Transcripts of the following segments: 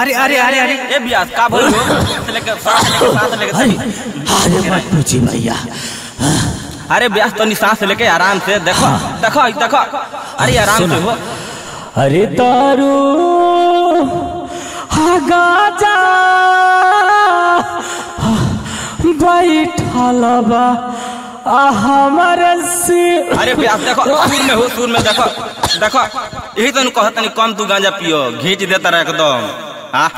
अरे अरे अरे अरे। ए बियास का बोल सांस लेके सांस लेके सांस लेके अरे मत पूछी भैया अरे ब्यास तो सांस लेके आराम से देखो देखो देखो। अरे आराम से हो अरे दारू हा गाजा बैठल बा। अरे ब्यास देखो सुर में हो सुर में देखो देखो यही तो कहत तनी कम तू गांजा पियो घींच देता रहा एकदम। हाँ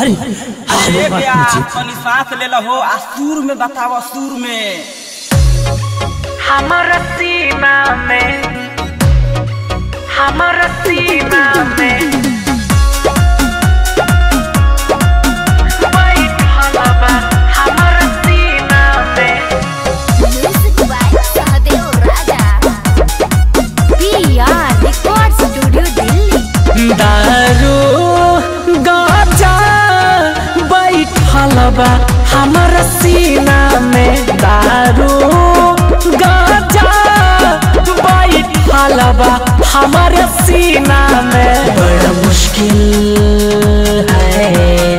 अरे अरे पूछी तनी सांस ले लो आ सुर में बताओ सुर में। हमर सीना में हमर सीना में बा हमर सीना में दारू गाजा बैठल बा हमर सीना में। बड़ा मुश्किल है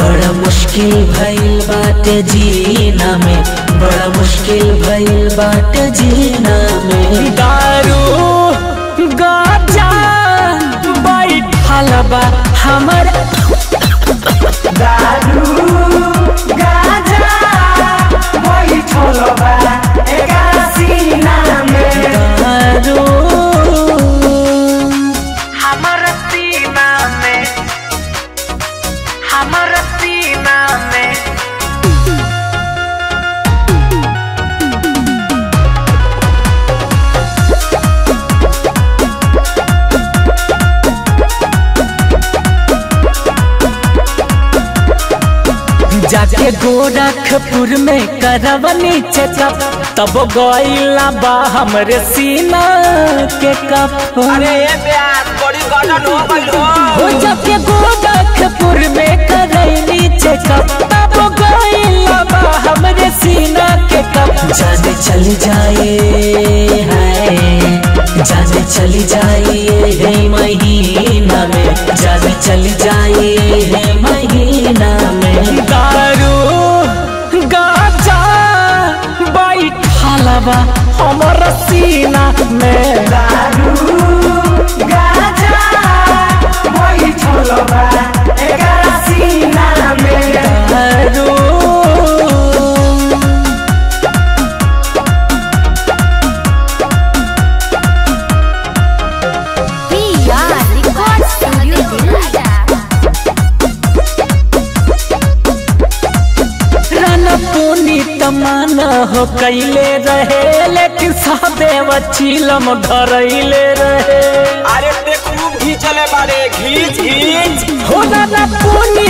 बड़ा मुश्किल भइल बाटे जीना में। बड़ा मुश्किल भइल बाटे जीना में। दारू गाजा बैठल बा हमर हमर सीना में। जाके गोरखपुर में करवनी चेकअप तब गईला बा हमरे सीना के कप। अरे ब्यास बड़ी गड़न हो गइल हो। जाके गोरखपुर जाने चली जाइए है महीना में। जाने चली जाइए है महीना में। दारू गाजा बैठल हलवा हमर सीना में। दारू गाजा बैठल बा तमन्ना हो कैले रहे लेकिन सहदेव चीलम धरैले रहे। अरे देखू घींचले बारे घी घी हो ना पुनी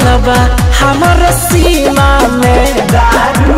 बा हमर सीमा में दारू